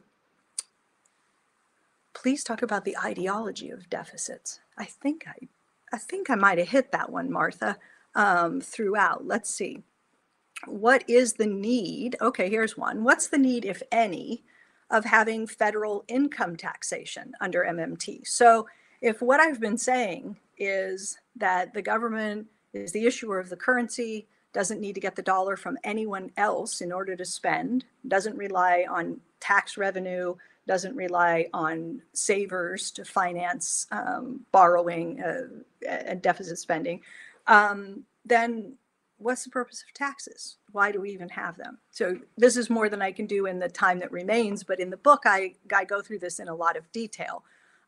please talk about the ideology of deficits. I think I, I think I might have hit that one, Martha, um, throughout. Let's see what is the need? Okay, here's one. What's the need, if any, of having federal income taxation under MMT? So, if what I've been saying is that the government is the issuer of the currency, doesn't need to get the dollar from anyone else in order to spend, doesn't rely on tax revenue, doesn't rely on savers to finance um, borrowing uh, and deficit spending, um, then what's the purpose of taxes? Why do we even have them? So this is more than I can do in the time that remains, but in the book, I, I go through this in a lot of detail.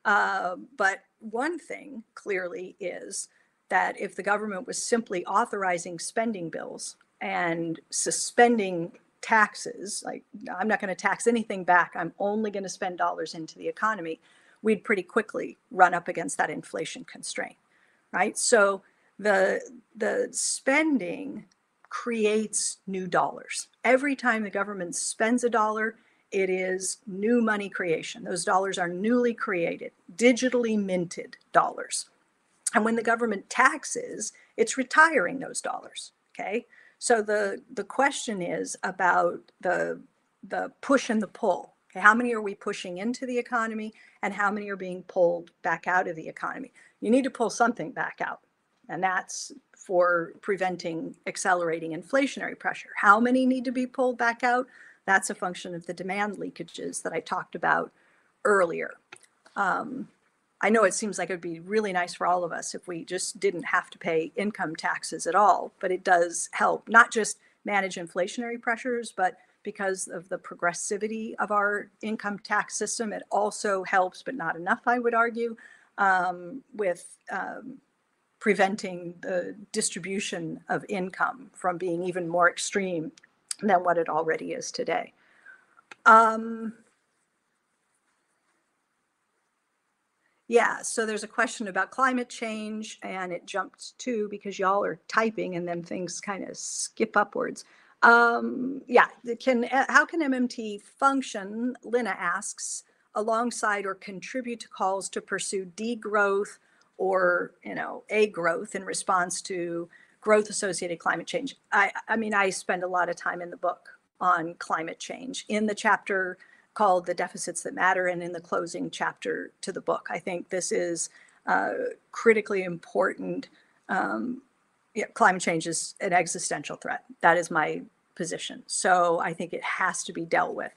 Uh, but one thing clearly is that if the government was simply authorizing spending bills and suspending taxes, like I'm not going to tax anything back, I'm only going to spend dollars into the economy, we'd pretty quickly run up against that inflation constraint, right? So the the spending creates new dollars. Every time the government spends a dollar, it is new money creation. Those dollars are newly created, digitally minted dollars. And when the government taxes, it's retiring those dollars. Okay. So the, the question is about the, the push and the pull. Okay. How many are we pushing into the economy and how many are being pulled back out of the economy? You need to pull something back out and that's for preventing accelerating inflationary pressure. How many need to be pulled back out? That's a function of the demand leakages that I talked about earlier. Um, I know it seems like it would be really nice for all of us if we just didn't have to pay income taxes at all, but it does help not just manage inflationary pressures, but because of the progressivity of our income tax system, it also helps, but not enough, I would argue, um, with um, preventing the distribution of income from being even more extreme than what it already is today. Um, yeah, so there's a question about climate change, and it jumped too because y'all are typing, and then things kind of skip upwards. Um, yeah, can how can MMT function? Lina asks alongside or contribute to calls to pursue degrowth or you know a growth in response to growth associated climate change. I, I mean, I spend a lot of time in the book on climate change in the chapter called The Deficits That Matter and in the closing chapter to the book. I think this is uh, critically important. Um, yeah, climate change is an existential threat. That is my position. So I think it has to be dealt with.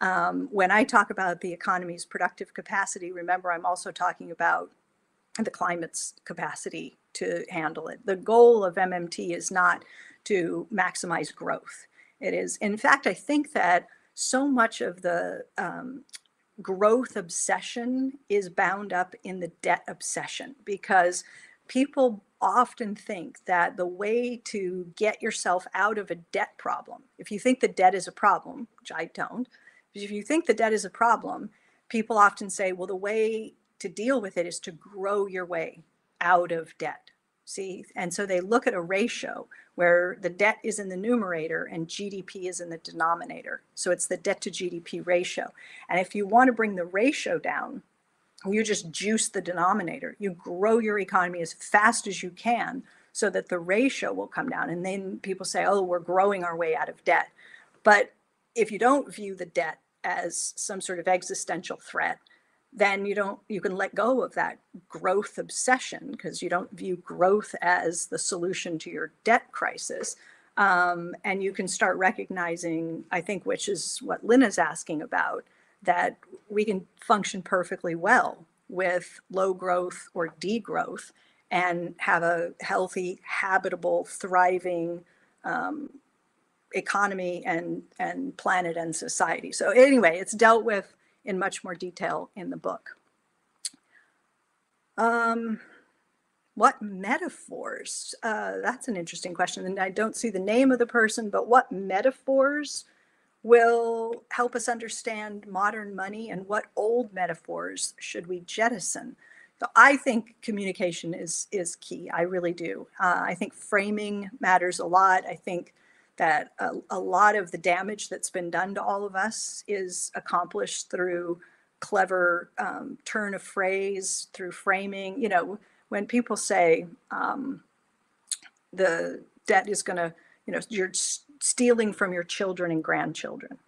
Um, when I talk about the economy's productive capacity, remember I'm also talking about the climate's capacity to handle it. The goal of MMT is not to maximize growth. It is, in fact, I think that so much of the um, growth obsession is bound up in the debt obsession because people often think that the way to get yourself out of a debt problem, if you think the debt is a problem, which I don't, if you think the debt is a problem, people often say, well, the way to deal with it is to grow your way out of debt. See, and so they look at a ratio where the debt is in the numerator and GDP is in the denominator. So it's the debt to GDP ratio. And if you want to bring the ratio down, you just juice the denominator. You grow your economy as fast as you can so that the ratio will come down. And then people say, oh, we're growing our way out of debt. But if you don't view the debt as some sort of existential threat, then you don't you can let go of that growth obsession because you don't view growth as the solution to your debt crisis. Um, and you can start recognizing i think which is what lynn is asking about that we can function perfectly well with low growth or degrowth and have a healthy habitable thriving um, economy and and planet and society. So anyway it's dealt with in much more detail in the book. Um, what metaphors? Uh, that's an interesting question. And I don't see the name of the person, but what metaphors will help us understand modern money and what old metaphors should we jettison? So I think communication is is key. I really do. Uh, I think framing matters a lot. I think that a, a, lot of the damage that's been done to all of us is accomplished through clever um, turn of phrase, through framing. You know, when people say um, the debt is going to, you know, you're stealing from your children and grandchildren.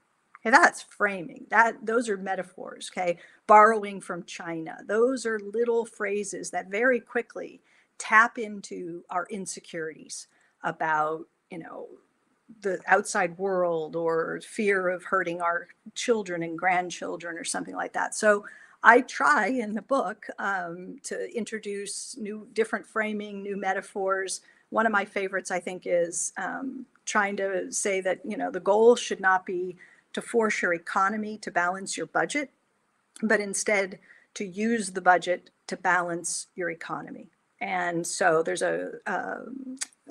Okay, that's framing. That those are metaphors. Okay, borrowing from China. Those are little phrases that very quickly tap into our insecurities about you know the outside world or fear of hurting our children and grandchildren or something like that. So I try in the book um, to introduce new, different framing, new metaphors. One of my favorites, I think, is um, trying to say that you know the goal should not be to force your economy to balance your budget, but instead to use the budget to balance your economy. And so there's a, a,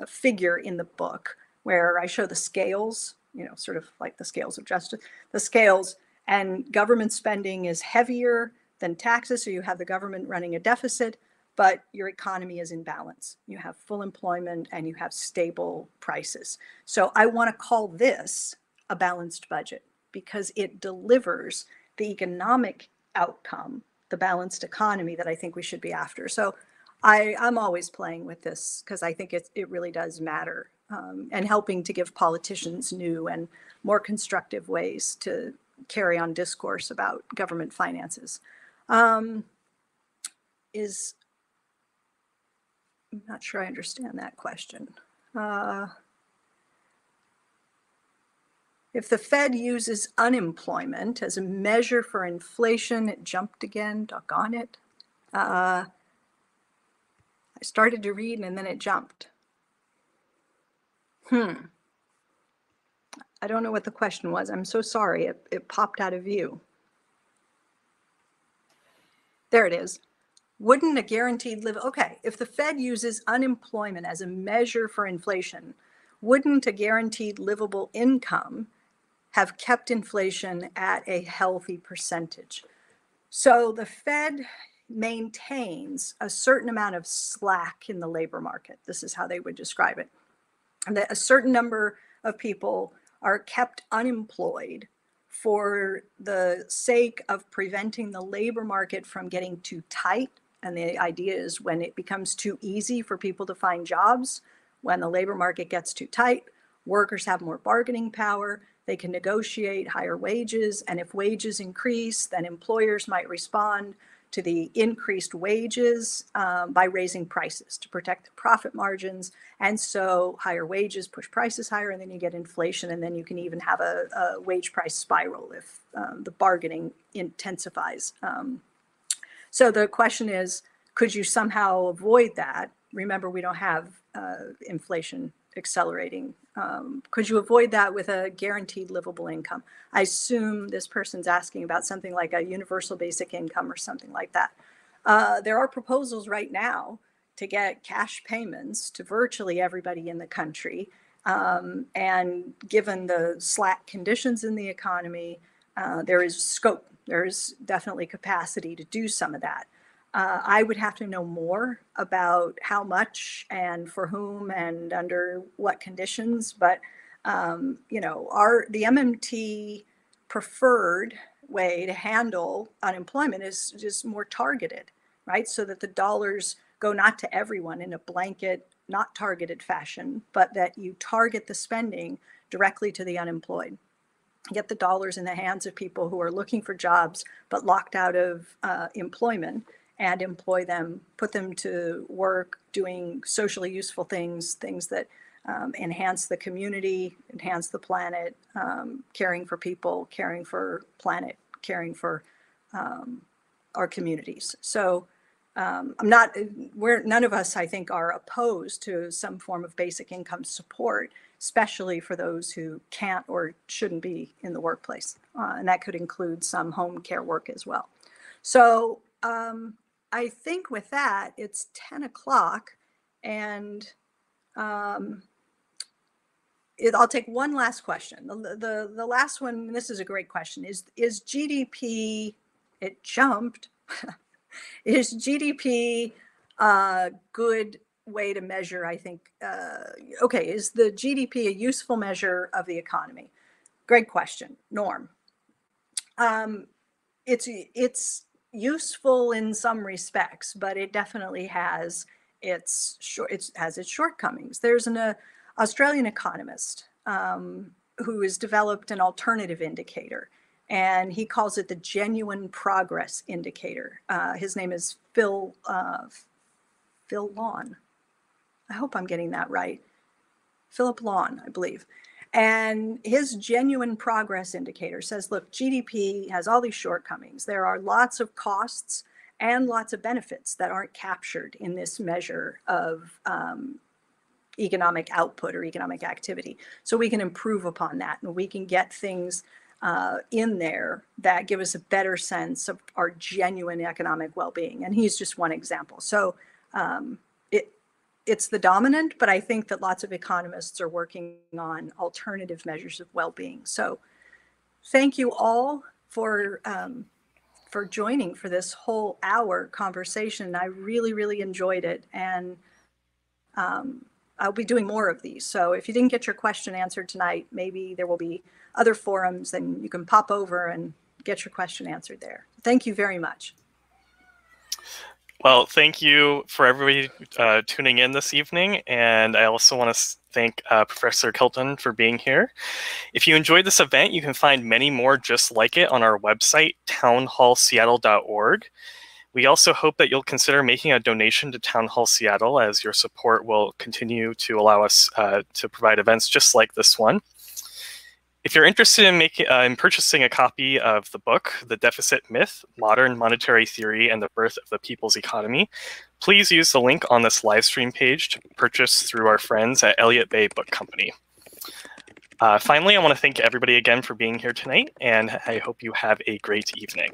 a figure in the book where I show the scales, you know, sort of like the scales of justice, the scales, and government spending is heavier than taxes. So you have the government running a deficit, but your economy is in balance. You have full employment and you have stable prices. So I want to call this a balanced budget because it delivers the economic outcome, the balanced economy that I think we should be after. So I, I'm always playing with this because I think it, it really does matter um, and helping to give politicians new and more constructive ways to carry on discourse about government finances. Um, is, I'm not sure I understand that question. Uh, if the Fed uses unemployment as a measure for inflation, it jumped again, doggone it. Uh, I started to read and then it jumped. Hmm. I don't know what the question was. I'm so sorry. It, it popped out of view. There it is. Wouldn't a guaranteed live? Okay, if the Fed uses unemployment as a measure for inflation, wouldn't a guaranteed livable income have kept inflation at a healthy percentage? So the Fed maintains a certain amount of slack in the labor market. This is how they would describe it that a certain number of people are kept unemployed for the sake of preventing the labor market from getting too tight. And the idea is when it becomes too easy for people to find jobs, when the labor market gets too tight, workers have more bargaining power, They can negotiate higher wages. And if wages increase, then employers might respond to the increased wages um, by raising prices to protect the profit margins. And so higher wages push prices higher, and then you get inflation, and then you can even have a, a wage price spiral if um, the bargaining intensifies. Um, so the question is could you somehow avoid that? Remember, we don't have uh, inflation accelerating. Um, could you avoid that with a guaranteed livable income? I assume this person's asking about something like a universal basic income or something like that. Uh, there are proposals right now to get cash payments to virtually everybody in the country. Um, and given the slack conditions in the economy, uh, there is scope, there is definitely capacity to do some of that. Uh, I would have to know more about how much and for whom and under what conditions. But um, you know, our the MMT preferred way to handle unemployment is just more targeted, right? So that the dollars go not to everyone in a blanket, not targeted fashion, but that you target the spending directly to the unemployed. Get the dollars in the hands of people who are looking for jobs but locked out of uh, employment and employ them, put them to work doing socially useful things, things that um, enhance the community, enhance the planet, um, caring for people, caring for planet, caring for um, our communities. So um, I'm not, we're, none of us, I think, are opposed to some form of basic income support, especially for those who can't or shouldn't be in the workplace. Uh, and that could include some home care work as well. So um, I think with that, it's 10 o'clock and um, it, I'll take one last question. The, the, the last one, this is a great question, is, is GDP, it jumped, is GDP a good way to measure, I think, uh, okay, is the GDP a useful measure of the economy? Great question, Norm. Um, it's, it's useful in some respects, but it definitely has its short, it has its shortcomings. There's an uh, Australian economist um, who has developed an alternative indicator, and he calls it the genuine progress indicator. Uh, his name is Phil uh, Phil Lawn. I hope I'm getting that right. Philip Lawn, I believe. And his genuine progress indicator says, look, GDP has all these shortcomings. There are lots of costs and lots of benefits that aren't captured in this measure of um, economic output or economic activity. So we can improve upon that and we can get things uh, in there that give us a better sense of our genuine economic well-being. And he's just one example. So um, it's the dominant, but I think that lots of economists are working on alternative measures of well-being. So thank you all for um, for joining for this whole hour conversation. I really, really enjoyed it. And um, I'll be doing more of these. So if you didn't get your question answered tonight, maybe there will be other forums and you can pop over and get your question answered there. Thank you very much. Well, thank you for everybody uh, tuning in this evening. And I also want to thank uh, Professor Kelton for being here. If you enjoyed this event, you can find many more just like it on our website, townhallseattle.org. We also hope that you'll consider making a donation to Town Hall Seattle as your support will continue to allow us uh, to provide events just like this one. If you're interested in making uh, in purchasing a copy of the book, The Deficit Myth: Modern Monetary Theory and the Birth of the People's Economy, please use the link on this live stream page to purchase through our friends at Elliott Bay Book Company. Uh, finally, I want to thank everybody again for being here tonight, and I hope you have a great evening.